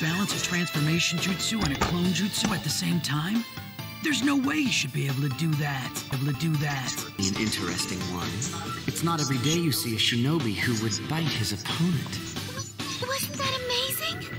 balance a transformation jutsu and a clone jutsu at the same time? There's no way he should be able to do that. Able to do that. An interesting one. It's not every day you see a shinobi who would bite his opponent. Wasn't that amazing?